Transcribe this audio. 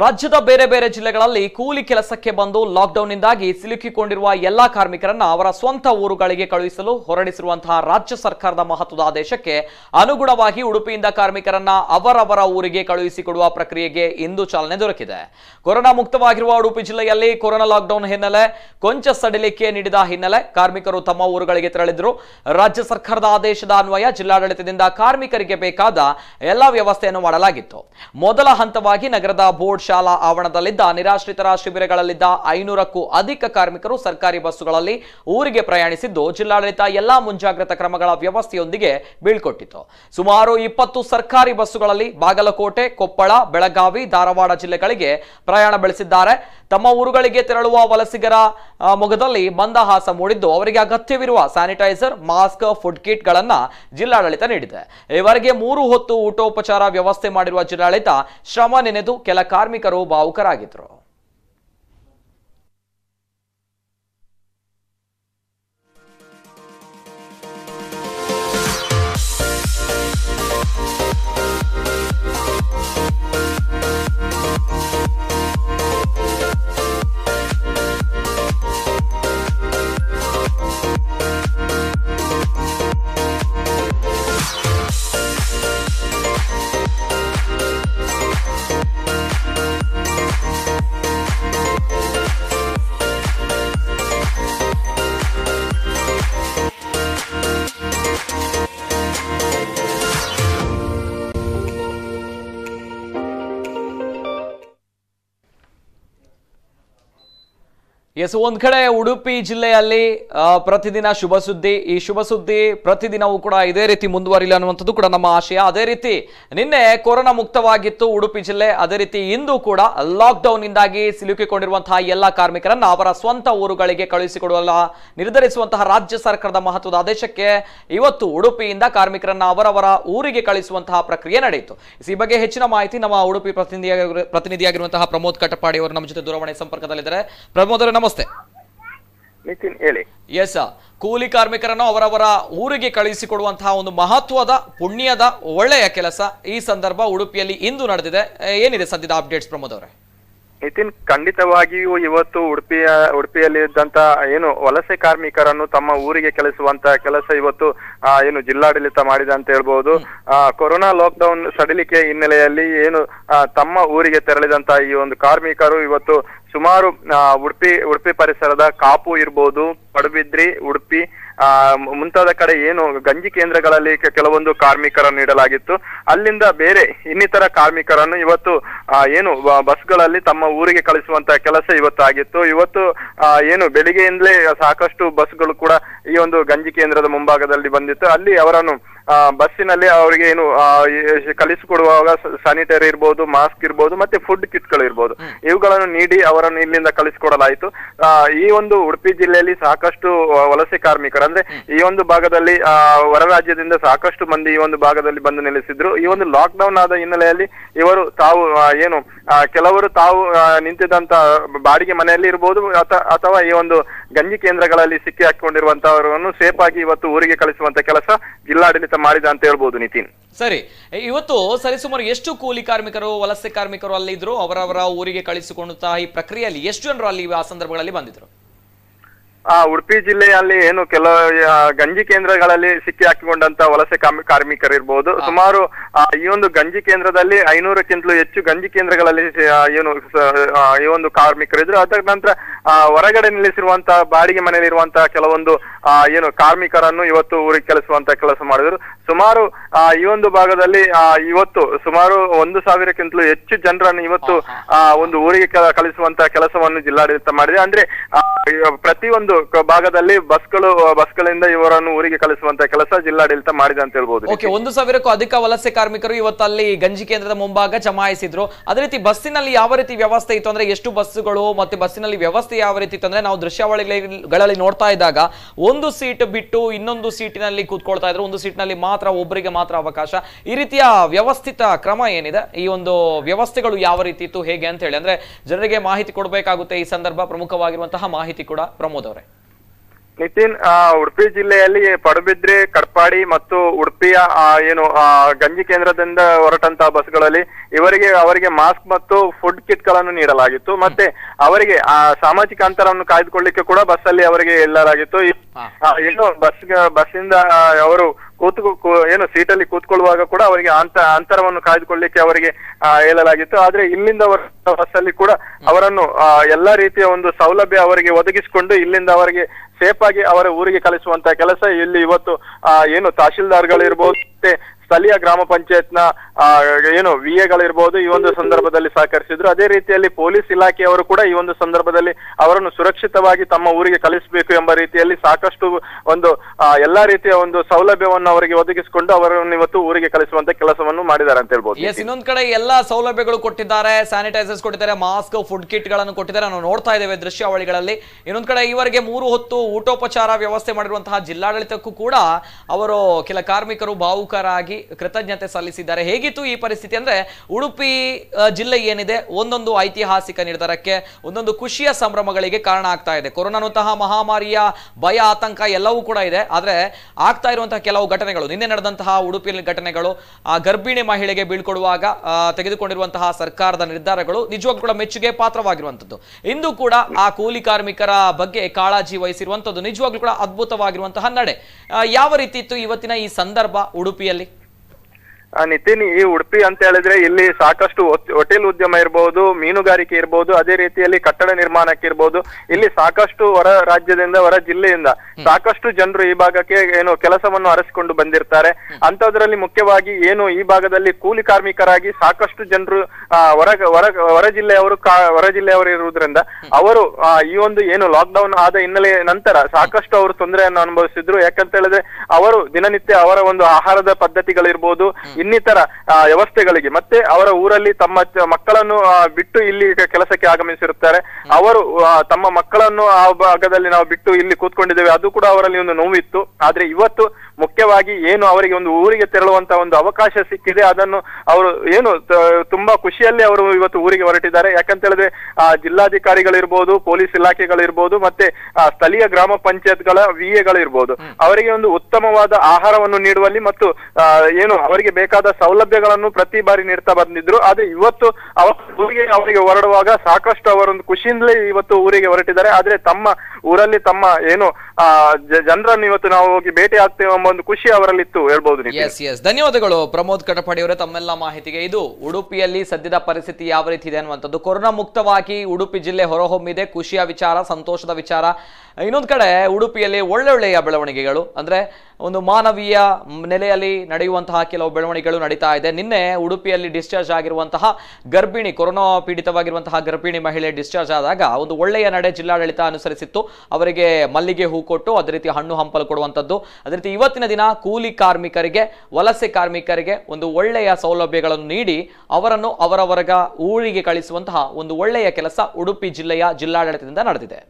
ರಾಜ್ಯದ ಬೇರೆ ಬೇರೆ ಜಿಲ್ಲೆಗಳಲ್ಲಿ ಕೂಲಿ ಕೆಲಸಕ್ಕೆ ಬಂದು ಲಾಕ್ಡೌನ್ನಿಂದಾಗಿ ಸಿಲುಕಿಕೊಂಡಿರುವ ಎಲ್ಲಾ ಕಾರ್ಮಿಕರನ್ನ ಅವರ ಸ್ವಂತ ಊರುಗಳಿಗೆ ಕಳುಹಿಸಲು ಹೊರಡಿಸಿರುವಂತಹ ರಾಜ್ಯ ಸರ್ಕಾರದ ಮಹತ್ವದ ಆದೇಶಕ್ಕೆ ಅನುಗುಣವಾಗಿ ಉಡುಪಿಯಿಂದ ಕಾರ್ಮಿಕರನ್ನ ಅವರವರ ಊರಿಗೆ ಕಳುಹಿಸಿಕೊಡುವ ಪ್ರಕ್ರಿಯೆಗೆ ಇಂದು ಚಾಲನೆ ದೊರಕಿದೆ. ಕೊರೋನಾ ಮುಕ್ತವಾಗಿರುವ ಉಡುಪಿ ಜಿಲ್ಲೆಯಲ್ಲಿ ಕೊರೋನಾ ಲಾಕ್ಡೌನ್ ಹಿನ್ನೆಲೆ ಕೊಂಚ ಸಡಿಲಿಕೆ ನೀಡಿದ ಹಿನ್ನೆಲೆ ಕಾರ್ಮಿಕರು ತಮ್ಮ ಊರುಗಳಿಗೆ ತೆರಳಿದ್ರು. ರಾಜ್ಯ ಸರ್ಕಾರದ ಆದೇಶದ ಅನ್ವಯ ಜಿಲ್ಲಾಡಳಿತದಿಂದ ಕಾರ್ಮಿಕರಿಗೆ ಬೇಕಾದ ಎಲ್ಲಾ ವ್ಯವಸ್ಥೆಯನ್ನು ಮಾಡಲಾಗಿತ್ತು. ಮೊದಲ ಹಂತವಾಗಿ ನಗರದ ಬೋರ್ಡ್ ಶಾಲಾ ಆವರಣದಲ್ಲಿದ್ದ ನಿರಾಶ್ರಿತರ ಶಿಬಿರಗಳಲ್ಲಿದ್ದ ಐನೂರಕ್ಕೂ ಅಧಿಕ ಕಾರ್ಮಿಕರು ಸರ್ಕಾರಿ ಬಸ್ಸುಗಳಲ್ಲಿ ಊರಿಗೆ ಪ್ರಯಾಣಿಸಿದ್ದು, ಜಿಲ್ಲಾಡಳಿತ ಎಲ್ಲಾ ಮುಂಜಾಗ್ರತಾ ಕ್ರಮಗಳ ವ್ಯವಸ್ಥೆಯೊಂದಿಗೆ ಬೀಳ್ಕೊಟ್ಟಿತ್ತು. ಸುಮಾರು ಇಪ್ಪತ್ತು ಸರ್ಕಾರಿ ಬಸ್ಸುಗಳಲ್ಲಿ ಬಾಗಲಕೋಟೆ, ಕೊಪ್ಪಳ, ಬೆಳಗಾವಿ, ಧಾರವಾಡ ಜಿಲ್ಲೆಗಳಿಗೆ ಪ್ರಯಾಣ ಬೆಳೆಸಿದ್ದಾರೆ. ತಮ್ಮ ಊರುಗಳಿಗೆ ತೆರಳುವ ವಲಸಿಗರ ಮೊಗದಲ್ಲಿ ಮಂದಹಾಸ ಮೂಡಿದ್ದು ಅವರಿಗೆ ಅಗತ್ಯವಿರುವ ಸ್ಯಾನಿಟೈಸರ್, ಮಾಸ್ಕ್, ಫುಡ್ ಕಿಟ್ ಗಳನ್ನ ಜಿಲ್ಲಾಡಳಿತ ನೀಡಿದೆ. ಇವರಿಗೆ ಮೂರು ಹೊತ್ತು ಊಟೋಪಚಾರ ವ್ಯವಸ್ಥೆ ಮಾಡಿರುವ ಜಿಲ್ಲಾಡಳಿತ ಶ್ರಮ ನೆನೆದು ಕೆಲ ಕಾರ್ಮಿಕರು ಭಾವುಕರಾಗಿದ್ರು. ಎಸ್ ಒಂದ್ ಕಡೆ ಉಡುಪಿ ಜಿಲ್ಲೆಯಲ್ಲಿ ಪ್ರತಿದಿನ ಶುಭ ಸುದ್ದಿ. ಈ ಶುಭ ಸುದ್ದಿ ಪ್ರತಿದಿನವೂ ಕೂಡ ಇದೇ ರೀತಿ ಮುಂದುವರಿಲಿ ಅನ್ನುವಂಥದ್ದು ಕೂಡ ನಮ್ಮ ಆಶಯ. ಅದೇ ರೀತಿ ನಿನ್ನೆ ಕೊರೋನಾ ಮುಕ್ತವಾಗಿತ್ತು ಉಡುಪಿ ಜಿಲ್ಲೆ. ಅದೇ ರೀತಿ ಇಂದು ಕೂಡ ಲಾಕ್ಡೌನ್ ಇಂದಾಗಿ ಸಿಲುಕಿಕೊಂಡಿರುವಂತಹ ಎಲ್ಲಾ ಕಾರ್ಮಿಕರನ್ನ ಅವರ ಸ್ವಂತ ಊರುಗಳಿಗೆ ಕಳುಹಿಸಿಕೊಡುವಲ್ಲ, ನಿರ್ಧರಿಸುವಂತಹ ರಾಜ್ಯ ಸರ್ಕಾರದ ಮಹತ್ವದ ಆದೇಶಕ್ಕೆ ಇವತ್ತು ಉಡುಪಿಯಿಂದ ಕಾರ್ಮಿಕರನ್ನ ಅವರವರ ಊರಿಗೆ ಕಳಿಸುವಂತಹ ಪ್ರಕ್ರಿಯೆ ನಡೆಯಿತು. ಈ ಬಗ್ಗೆ ಹೆಚ್ಚಿನ ಮಾಹಿತಿ ನಮ್ಮ ಉಡುಪಿ ಪ್ರತಿನಿಧಿಯಾಗಿ ಪ್ರತಿನಿಧಿಯಾಗಿರುವಂತಹ ಪ್ರಮೋದ್ ಕಟಪಾಡಿ ಅವರು ನಮ್ಮ ಜೊತೆ ದೂರವಾಣಿ ಸಂಪರ್ಕದಲ್ಲಿದ್ದಾರೆ. ಪ್ರಮೋದ್ ಅವರೇ ನಮಸ್ತೆ. ನಿತಿನ್ ಹೇಳಿ. ಎಸ್ ಕೂಲಿ ಕಾರ್ಮಿಕರನ್ನು ಅವರವರ ಊರಿಗೆ ಕಳುಹಿಸಿಕೊಡುವಂತಹ ಒಂದು ಮಹತ್ವದ ಪುಣ್ಯದ ಒಳ್ಳೆಯ ಕೆಲಸ ಈ ಸಂದರ್ಭ ಉಡುಪಿಯಲ್ಲಿ ಇಂದು ನಡೆದಿದೆ. ಏನಿದೆ ಸದ್ಯದ ಅಪ್ಡೇಟ್ಸ್ ಪ್ರಮೋದ್ ಅವರೇ? ನಿತಿನ್ ಖಂಡಿತವಾಗಿಯೂ ಇವತ್ತು ಉಡುಪಿಯ ಉಡುಪಿಯಲ್ಲಿ ಇದ್ದಂತ ಏನು ವಲಸೆ ಕಾರ್ಮಿಕರನ್ನು ತಮ್ಮ ಊರಿಗೆ ಕಳಿಸುವಂತ ಕೆಲಸ ಇವತ್ತು ಏನು ಜಿಲ್ಲಾಡಳಿತ ಮಾಡಿದೆ ಅಂತ ಹೇಳ್ಬಹುದು ಆ, ಕೊರೋನಾ ಲಾಕ್ಡೌನ್ ಸಡಿಲಿಕೆ ಹಿನ್ನೆಲೆಯಲ್ಲಿ ಏನು ತಮ್ಮ ಊರಿಗೆ ತೆರಳಿದಂತ ಈ ಒಂದು ಕಾರ್ಮಿಕರು ಇವತ್ತು ಸುಮಾರು ಉಡುಪಿ ಉಡುಪಿ ಪರಿಸರದ ಕಾಪು ಇರ್ಬೋದು, ಪಡುಬಿದ್ರಿ, ಉಡುಪಿ, ಆ, ಮುಂತಾದ ಕಡೆ ಏನು ಗಂಜಿ ಕೇಂದ್ರಗಳಲ್ಲಿ ಕೆಲವೊಂದು ಕಾರ್ಮಿಕರನ್ನು ನೀಡಲಾಗಿತ್ತು. ಅಲ್ಲಿಂದ ಬೇರೆ ಇನ್ನಿತರ ಕಾರ್ಮಿಕರನ್ನು ಇವತ್ತು ಏನು ಬಸ್ಗಳಲ್ಲಿ ತಮ್ಮ ಊರಿಗೆ ಕಳಿಸುವಂತ ಕೆಲಸ ಇವತ್ತು ಆಗಿತ್ತು ಇವತ್ತು ಏನು ಬೆಳಿಗ್ಗೆಯಿಂದಲೇ ಸಾಕಷ್ಟು ಬಸ್ಗಳು ಕೂಡ ಈ ಒಂದು ಗಂಜಿ ಕೇಂದ್ರದ ಮುಂಭಾಗದಲ್ಲಿ ಬಂದಿತ್ತು. ಅಲ್ಲಿ ಅವರನ್ನು ಬಸ್ಸಿನಲ್ಲಿ ಅವರಿಗೆ ಏನು ಕಲಿಸಿಕೊಡುವಾಗ ಸ್ಯಾನಿಟರಿ ಇರ್ಬೋದು ಮಾಸ್ಕ್ ಇರ್ಬೋದು ಮತ್ತೆ ಫುಡ್ ಕಿಟ್ಗಳು ಇರ್ಬೋದು. ಇವುಗಳನ್ನು ನೀಡಿ ಅವರನ್ನು ಇಲ್ಲಿಂದ ಕಲಿಸಿಕೊಡಲಾಯಿತು ಈ ಒಂದು ಉಡುಪಿ ಜಿಲ್ಲೆಯಲ್ಲಿ ಸಾಕಷ್ಟು ವಲಸೆ ಕಾರ್ಮಿಕರು ಅಂದ್ರೆ ಈ ಒಂದು ಭಾಗದಲ್ಲಿ ಹೊರ ರಾಜ್ಯದಿಂದ ಸಾಕಷ್ಟು ಮಂದಿ ಈ ಒಂದು ಭಾಗದಲ್ಲಿ ಬಂದು ನೆಲೆಸಿದ್ರು. ಈ ಒಂದು ಲಾಕ್ ಡೌನ್ ಆದ ಹಿನ್ನೆಲೆಯಲ್ಲಿ ಇವರು ತಾವು ಏನು ಕೆಲವರು ತಾವು ನಿಂತಿದ್ದಂತ ಬಾಡಿಗೆ ಮನೆಯಲ್ಲಿ ಇರ್ಬೋದು ಅಥ- ಅಥವಾ ಈ ಒಂದು ಗಂಜಿ ಕೇಂದ್ರಗಳಲ್ಲಿ ಸಿಕ್ಕಿ ಹಾಕಿಕೊಂಡಿರುವಂತವರನ್ನು ಸೇಫ್ ಆಗಿ ಇವತ್ತು ಊರಿಗೆ ಕಳಿಸುವಂತ ಕೆಲಸ ಜಿಲ್ಲಾಡಳಿತ ಮಾಡಿದ ಅಂತ ಹೇಳ್ಬೋದು ನಿತಿನ್. ಸರಿ, ಇವತ್ತು ಸರಿಸುಮಾರು ಎಷ್ಟು ಕೂಲಿ ಕಾರ್ಮಿಕರು, ವಲಸೆ ಕಾರ್ಮಿಕರು ಅಲ್ಲಿ ಇದ್ರು, ಅವರವರ ಊರಿಗೆ ಕಳಿಸಿಕೊಂಡಂತಹ ಈ ಪ್ರಕ್ರಿಯೆಯಲ್ಲಿ ಎಷ್ಟು ಜನರು ಅಲ್ಲಿ ಆ ಸಂದರ್ಭಗಳಲ್ಲಿ ಬಂದಿದ್ರು? ಆ ಉಡುಪಿ ಜಿಲ್ಲೆಯಲ್ಲಿ ಏನು ಕೆಲವು ಗಂಜಿ ಕೇಂದ್ರಗಳಲ್ಲಿ ಸಿಕ್ಕಿ ಹಾಕಿಕೊಂಡಂತ ವಲಸೆ ಕಾರ್ಮಿಕರು ಕಾರ್ಮಿಕರಿರ್ಬೋದು. ಸುಮಾರು ಆ, ಈ ಒಂದು ಗಂಜಿ ಕೇಂದ್ರದಲ್ಲಿ ಐನೂರಕ್ಕಿಂತಲೂ ಹೆಚ್ಚು ಗಂಜಿ ಕೇಂದ್ರಗಳಲ್ಲಿ ಏನು ಈ ಒಂದು ಕಾರ್ಮಿಕರಿದ್ರು. ಅದಾದ ನಂತರ ಹೊರಗಡೆ ನಿಲ್ಲಿಸಿರುವಂತಹ ಬಾಡಿಗೆ ಮನೆಯಲ್ಲಿರುವಂತಹ ಕೆಲವೊಂದು ಆ, ಏನು ಕಾರ್ಮಿಕರನ್ನು ಇವತ್ತು ಊರಿಗೆ ಕಳಿಸುವಂತ ಕೆಲಸ ಮಾಡಿದ್ರು. ಸುಮಾರು ಆ, ಈ ಒಂದು ಭಾಗದಲ್ಲಿ ಆ, ಇವತ್ತು ಸುಮಾರು ಒಂದು ಸಾವಿರಕ್ಕಿಂತಲೂ ಹೆಚ್ಚು ಜನರನ್ನು ಇವತ್ತು ಆ ಒಂದು ಊರಿಗೆ ಕಳಿಸುವಂತ ಕೆಲಸವನ್ನು ಜಿಲ್ಲಾಡಳಿತ ಮಾಡಿದೆ. ಅಂದ್ರೆ ಪ್ರತಿಯೊಂದು ಭಾಗದಲ್ಲಿ ಬಸ್ಗಳು ಬಸ್ಗಳಿಂದ ಇವರನ್ನು ಊರಿಗೆ ಕಳಿಸುವಂತ ಕೆಲಸ ಜಿಲ್ಲಾಡಳಿತ ಮಾಡಿದೆ ಅಂತ ಹೇಳ್ಬೋದು ಓಕೆ ಒಂದು ಸಾವಿರಕ್ಕೂ ಅಧಿಕ ವಲಸೆ ಕಾರ್ಮಿಕರು ಇವತ್ತು ಅಲ್ಲಿ ಗಂಜಿ ಕೇಂದ್ರದ ಮುಂಭಾಗ ಜಮಾಯಿಸಿದ್ರು. ಅದೇ ರೀತಿ ಬಸ್ಸಿನಲ್ಲಿ ಯಾವ ರೀತಿ ವ್ಯವಸ್ಥೆ ಇತ್ತು? ಅಂದ್ರೆ ಎಷ್ಟು ಬಸ್ಸುಗಳು ಮತ್ತೆ ಬಸ್ಸಿನಲ್ಲಿ ವ್ಯವಸ್ಥೆ ಯಾವ ರೀತಿ ಇತ್ತು ಅಂದ್ರೆ ನಾವು ದೃಶ್ಯಾವಳಿಗಳಲ್ಲಿ ನೋಡ್ತಾ ಇದ್ದಾಗ ಒಂದು ಸೀಟ್ ಬಿಟ್ಟು ಇನ್ನೊಂದು ಸೀಟಿನಲ್ಲಿ ಕೂತ್ಕೊಳ್ತಾ ಇದ್ರು. ಒಂದು ಸೀಟ್ನಲ್ಲಿ ಮಾತ್ರ ಒಬ್ಬರಿಗೆ ಮಾತ್ರ ಅವಕಾಶ. ಈ ರೀತಿಯ ವ್ಯವಸ್ಥಿತ ಕ್ರಮ ಏನಿದೆ? ಈ ಒಂದು ವ್ಯವಸ್ಥೆಗಳು ಯಾವ ರೀತಿ ಇತ್ತು? ಹೇಗೆ ಅಂತ ಹೇಳಿ. ಅಂದ್ರೆ ಜನರಿಗೆ ಮಾಹಿತಿ ಕೊಡಬೇಕಾಗುತ್ತೆ ಈ ಸಂದರ್ಭ. ಪ್ರಮುಖವಾಗಿರುವಂತಹ ಮಾಹಿತಿ ಕೂಡ ಪ್ರಮೋದ್ ಅವರೇ. ನಿತಿನ್ ಉಡುಪಿ ಜಿಲ್ಲೆಯಲ್ಲಿ ಪಡುಬಿದ್ರೆ, ಕಡ್ಪಾಡಿ ಮತ್ತು ಉಡುಪಿಯ ಏನು ಗಂಜಿ ಕೇಂದ್ರದಿಂದ ಹೊರಟಂತಹ ಬಸ್ಗಳಲ್ಲಿ ಇವರಿಗೆ, ಅವರಿಗೆ ಮಾಸ್ಕ್ ಮತ್ತು ಫುಡ್ ಕಿಟ್ಗಳನ್ನು ನೀಡಲಾಗಿತ್ತು. ಮತ್ತೆ ಅವರಿಗೆ, ಆ, ಸಾಮಾಜಿಕ ಅಂತರವನ್ನು ಕಾಯ್ದುಕೊಳ್ಳಿಕ್ಕೆ ಕೂಡ ಬಸ್ ಅಲ್ಲಿ ಅವರಿಗೆ ಹೇಳಲಾಗಿತ್ತು ಏನು ಬಸ್ ಬಸ್ಸಿಂದ ಅವರು ಕೂತು ಏನು ಸೀಟಲ್ಲಿ ಕೂತ್ಕೊಳ್ಳುವಾಗ ಕೂಡ ಅವರಿಗೆ ಅಂತ ಅಂತರವನ್ನು ಕಾಯ್ದುಕೊಳ್ಳಿಕ್ಕೆ ಅವರಿಗೆ ಹೇಳಲಾಗಿತ್ತು. ಆದ್ರೆ ಇಲ್ಲಿಂದ ಬಸ್ ಅಲ್ಲಿ ಕೂಡ ಅವರನ್ನು ಎಲ್ಲಾ ರೀತಿಯ ಒಂದು ಸೌಲಭ್ಯ ಅವರಿಗೆ ಒದಗಿಸಿಕೊಂಡು ಇಲ್ಲಿಂದ ಅವರಿಗೆ ಸೇಫ್ ಆಗಿ ಅವರ ಊರಿಗೆ ಕಳಿಸುವಂತ ಕೆಲಸ ಇಲ್ಲಿ ಇವತ್ತು ಏನು ತಹಶೀಲ್ದಾರ್ಗಳಿರ್ಬೋದು ಮತ್ತೆ ಸ್ಥಳೀಯ ಗ್ರಾಮ ಪಂಚಾಯತ್ನ ಏನು ವಿ ಎಗಳಿರ್ಬೋದು ಈ ಒಂದು ಸಂದರ್ಭದಲ್ಲಿ ಸಹಕರಿಸಿದ್ರು. ಅದೇ ರೀತಿಯಲ್ಲಿ ಪೊಲೀಸ್ ಇಲಾಖೆಯವರು ಕೂಡ ಈ ಒಂದು ಸಂದರ್ಭದಲ್ಲಿ ಅವರನ್ನು ಸುರಕ್ಷಿತವಾಗಿ ತಮ್ಮ ಊರಿಗೆ ಕಳಿಸಬೇಕು ಎಂಬ ರೀತಿಯಲ್ಲಿ ಸಾಕಷ್ಟು ಒಂದು ಎಲ್ಲಾ ರೀತಿಯ ಒಂದು ಸೌಲಭ್ಯವನ್ನು ಅವರಿಗೆ ಒದಗಿಸಿಕೊಂಡು ಅವರನ್ನು ಇವತ್ತು ಊರಿಗೆ ಕಳಿಸುವಂತ ಕೆಲಸವನ್ನು ಮಾಡಿದ್ದಾರೆ ಅಂತ ಹೇಳ್ಬೋದು. ಎಸ್ ಇನ್ನೊಂದ್ ಕಡೆ ಎಲ್ಲಾ ಸೌಲಭ್ಯಗಳು ಕೊಟ್ಟಿದ್ದಾರೆ ಸ್ಯಾನಿಟೈಸರ್ಸ್ ಕೊಟ್ಟಿದ್ದಾರೆ ಮಾಸ್ಕ್ ಫುಡ್ ಕಿಟ್ಗಳನ್ನು ಕೊಟ್ಟಿದ್ದಾರೆ. ನಾವು ನೋಡ್ತಾ ಇದ್ದೇವೆ ದೃಶ್ಯಾವಳಿಗಳಲ್ಲಿ. ಇನ್ನೊಂದ್ ಕಡೆ ಇವರಿಗೆ ಮೂರು ಹೊತ್ತು ಊಟೋಪಚಾರ ವ್ಯವಸ್ಥೆ ಮಾಡಿರುವಂತಹ ಜಿಲ್ಲಾಡಳಿತಕ್ಕೂ ಕೂಡ ಅವರು ಕೆಲ ಕಾರ್ಮಿಕರು ಭಾವುಕರಾಗಿ ಕೃತಜ್ಞತೆ ಸಲ್ಲಿಸಿದ್ದಾರೆ. ಹೇಗಿತ್ತು ಈ ಪರಿಸ್ಥಿತಿ ಅಂದ್ರೆ ಉಡುಪಿ ಜಿಲ್ಲೆ ಏನಿದೆ, ಒಂದೊಂದು ಐತಿಹಾಸಿಕ ನಿರ್ಧಾರಕ್ಕೆ, ಒಂದೊಂದು ಖುಷಿಯ ಸಂಭ್ರಮಗಳಿಗೆ ಕಾರಣ ಆಗ್ತಾ ಇದೆ. ಕೊರೋನಾನಂತಹ ಮಹಾಮಾರಿಯ ಭಯ, ಆತಂಕ ಎಲ್ಲವೂ ಕೂಡ ಇದೆ. ಆದರೆ ಆಗ್ತಾ ಇರುವಂತಹ ಕೆಲವು ಘಟನೆಗಳು, ನಿನ್ನೆ ನಡೆದಂತಹ ಉಡುಪಿಯಲ್ಲಿ ಘಟನೆಗಳು, ಆ, ಗರ್ಭಿಣಿ ಮಹಿಳೆಗೆ ಬೀಳ್ಕೊಡುವಾಗ ತೆಗೆದುಕೊಂಡಿರುವಂತಹ ಸರ್ಕಾರದ ನಿರ್ಧಾರಗಳು ನಿಜವಾಗ್ಲೂ ಕೂಡ ಮೆಚ್ಚುಗೆ ಪಾತ್ರವಾಗಿರುವಂಥದ್ದು. ಇಂದು ಕೂಡ ಆ ಕೂಲಿ ಕಾರ್ಮಿಕರ ಬಗ್ಗೆ ಕಾಳಜಿ ವಹಿಸಿರುವಂಥದ್ದು ನಿಜವಾಗ್ಲೂ ಕೂಡ ಅದ್ಭುತವಾಗಿರುವಂತಹ ನಡೆ. ಯಾವ ರೀತಿ ಇತ್ತು ಇವತ್ತಿನ ಈ ಸಂದರ್ಭ ಉಡುಪಿಯಲ್ಲಿ? ನಿತಿನ್ ಈ ಉಡುಪಿ ಅಂತ ಹೇಳಿದ್ರೆ ಇಲ್ಲಿ ಸಾಕಷ್ಟು ಹೋಟೆಲ್ ಉದ್ಯಮ ಇರಬಹುದು ಮೀನುಗಾರಿಕೆ ಇರಬಹುದು ಅದೇ ರೀತಿಯಲ್ಲಿ ಕಟ್ಟಡ ನಿರ್ಮಾಣಕ್ಕೆ ಇರಬಹುದು ಇಲ್ಲಿ ಸಾಕಷ್ಟು ಹೊರ ರಾಜ್ಯದಿಂದ ಹೊರ ಜಿಲ್ಲೆಯಿಂದ ಸಾಕಷ್ಟು ಜನರು ಈ ಭಾಗಕ್ಕೆ ಏನು ಕೆಲಸವನ್ನು ಅರಸಿಕೊಂಡು ಬಂದಿರ್ತಾರೆ. ಅಂತದ್ರಲ್ಲಿ ಮುಖ್ಯವಾಗಿ ಏನು ಈ ಭಾಗದಲ್ಲಿ ಕೂಲಿ ಕಾರ್ಮಿಕರಾಗಿ ಸಾಕಷ್ಟು ಜನರು ಹೊರ ಹೊರ ಹೊರ ಜಿಲ್ಲೆಯವರು ಹೊರ ಜಿಲ್ಲೆಯವರು ಇರುವುದರಿಂದ ಅವರು ಈ ಒಂದು ಏನು ಲಾಕ್ ಡೌನ್ ಆದ ಹಿನ್ನೆಲೆ ನಂತರ ಸಾಕಷ್ಟು ಅವರು ತೊಂದರೆಯನ್ನು ಅನುಭವಿಸಿದ್ರು. ಯಾಕಂತ ಹೇಳಿದ್ರೆ ಅವರು ದಿನನಿತ್ಯ ಅವರ ಒಂದು ಆಹಾರದ ಪದ್ಧತಿಗಳಿರ್ಬೋದು ಇನ್ನಿತರ ವ್ಯವಸ್ಥೆಗಳಿಗೆ. ಮತ್ತೆ ಅವರ ಊರಲ್ಲಿ ತಮ್ಮ ಮಕ್ಕಳನ್ನು ಬಿಟ್ಟು ಇಲ್ಲಿ ಕೆಲಸಕ್ಕೆ ಆಗಮಿಸಿರುತ್ತಾರೆ. ಅವರು ತಮ್ಮ ಮಕ್ಕಳನ್ನು ಆ ಭಾಗದಲ್ಲಿ ನಾವು ಬಿಟ್ಟು ಇಲ್ಲಿ ಕೂತ್ಕೊಂಡಿದ್ದೇವೆ. ಅದು ಕೂಡ ಅವರಲ್ಲಿ ಒಂದು ನೋವಿತ್ತು. ಆದ್ರೆ ಇವತ್ತು ಮುಖ್ಯವಾಗಿ ಏನು ಅವರಿಗೆ ಒಂದು ಊರಿಗೆ ತೆರಳುವಂತ ಒಂದು ಅವಕಾಶ ಸಿಕ್ಕಿದೆ. ಅದನ್ನು ಅವರು ಏನು ತುಂಬಾ ಖುಷಿಯಲ್ಲಿ ಅವರು ಇವತ್ತು ಊರಿಗೆ ಹೊರಟಿದ್ದಾರೆ. ಯಾಕಂತ ಹೇಳಿದ್ರೆ ಆ ಜಿಲ್ಲಾಧಿಕಾರಿಗಳಿರ್ಬೋದು ಪೊಲೀಸ್ ಇಲಾಖೆಗಳಿರ್ಬೋದು ಮತ್ತೆ ಸ್ಥಳೀಯ ಗ್ರಾಮ ಪಂಚಾಯತ್ಗಳ ವಿ ಎಗಳಿರ್ಬೋದು ಅವರಿಗೆ ಒಂದು ಉತ್ತಮವಾದ ಆಹಾರವನ್ನು ನೀಡುವಲ್ಲಿ ಮತ್ತು ಏನು ಅವರಿಗೆ ಬೇಕಾದ ಸೌಲಭ್ಯಗಳನ್ನು ಪ್ರತಿ ಬಾರಿ ನೀಡ್ತಾ ಬಂದಿದ್ರು. ಆದ್ರೆ ಇವತ್ತು ಅವರ ಊರಿಗೆ ಅವರಿಗೆ ಹೊರಡುವಾಗ ಸಾಕಷ್ಟು ಅವರೊಂದು ಖುಷಿಯಿಂದಲೇ ಇವತ್ತು ಊರಿಗೆ ಹೊರಟಿದ್ದಾರೆ. ಆದ್ರೆ ತಮ್ಮ ಊರಲ್ಲಿ ತಮ್ಮ ಏನು ಆ ಜನರನ್ನು ಇವತ್ತು ನಾವು ಹೋಗಿ ಭೇಟಿ ಆಗ್ತೇವೆ ಒಂದು ಖುಷಿ ಅವರಲ್ಲಿ ಇತ್ತು ಹೇಳ್ಬಹುದು ಎಸ್ ಎಸ್ ಧನ್ಯವಾದಗಳು ಪ್ರಮೋದ್ ಕಟಪಾಡಿ ಅವರೇ ತಮ್ಮೆಲ್ಲ ಮಾಹಿತಿಗೆ. ಇದು ಉಡುಪಿಯಲ್ಲಿ ಸದ್ಯದ ಪರಿಸ್ಥಿತಿ ಯಾವ ರೀತಿ ಇದೆ ಅನ್ನುವಂಥದ್ದು. ಕೊರೋನಾ ಮುಕ್ತವಾಗಿ ಉಡುಪಿ ಜಿಲ್ಲೆ ಹೊರಹೊಮ್ಮಿದೆ. ಖುಷಿಯ ವಿಚಾರ, ಸಂತೋಷದ ವಿಚಾರ. ಇನ್ನೊಂದು ಕಡೆ ಉಡುಪಿಯಲ್ಲಿ ಒಳ್ಳೊಳ್ಳೆಯ ಬೆಳವಣಿಗೆಗಳು. ಅಂದ್ರೆ ಒಂದು ಮಾನವೀಯ ನೆಲೆಯಲ್ಲಿ ನಡೆಯುವಂತಹ ಕೆಲವು ಬೆಳವಣಿಗೆಗಳು ನಡೀತಾ ಇದೆ. ನಿನ್ನೆ ಉಡುಪಿಯಲ್ಲಿ ಡಿಸ್ಚಾರ್ಜ್ ಆಗಿರುವಂತಹ ಗರ್ಭಿಣಿ, ಕೊರೋನಾ ಪೀಡಿತವಾಗಿರುವಂತಹ ಗರ್ಭಿಣಿ ಮಹಿಳೆ ಡಿಸ್ಚಾರ್ಜ್ ಆದಾಗ ಒಂದು ಒಳ್ಳೆಯ ನಡೆ ಜಿಲ್ಲಾಡಳಿತ ಅನುಸರಿಸಿತ್ತು. ಅವರಿಗೆ ಮಲ್ಲಿಗೆ ಹೂ ಕೊಟ್ಟು ಅದೇ ರೀತಿ ಹಣ್ಣು ಹಂಪಲು ಕೊಡುವಂಥದ್ದು. ಅದೇ ರೀತಿ ಇವತ್ತಿನ ದಿನ ಕೂಲಿ ಕಾರ್ಮಿಕರಿಗೆ, ವಲಸೆ ಕಾರ್ಮಿಕರಿಗೆ ಒಂದು ಒಳ್ಳೆಯ ಸೌಲಭ್ಯಗಳನ್ನು ನೀಡಿ ಅವರನ್ನು ಅವರವರಗ ಊರಿಗೆ ಕಳಿಸುವಂತಹ ಒಂದು ಒಳ್ಳೆಯ ಕೆಲಸ ಉಡುಪಿ ಜಿಲ್ಲೆಯ ಜಿಲ್ಲಾಡಳಿತದಿಂದ ನಡೆದಿದೆ.